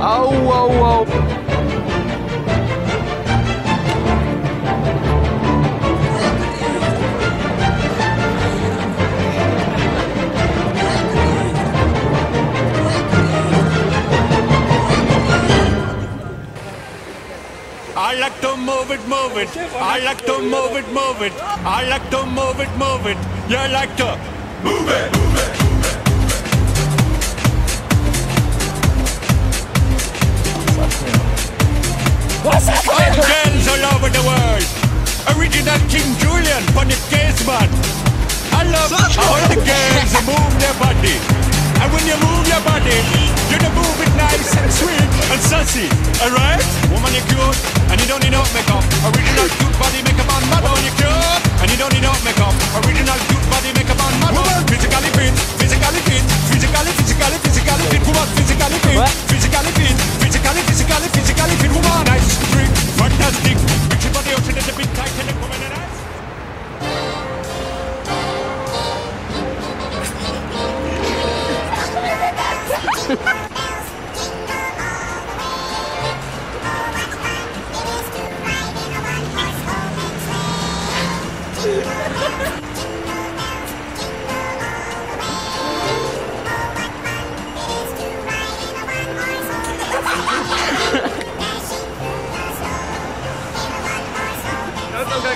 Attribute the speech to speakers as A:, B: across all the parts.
A: Au au au.
B: I like to move it, move it. I like to move it, move it. I like to move it, move it. You like to move it, move it. The. I love all the girls move their body. And when you move your body, you to move it nice and sweet and sassy. Alright? Woman, you're cute. And you don't need no makeup. Original cute body make a man mad. Woman, you're cute. And you don't need no makeup. Original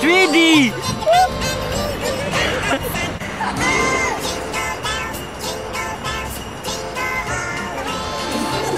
C: 3D!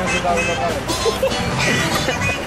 C: Kasi bago na tayo.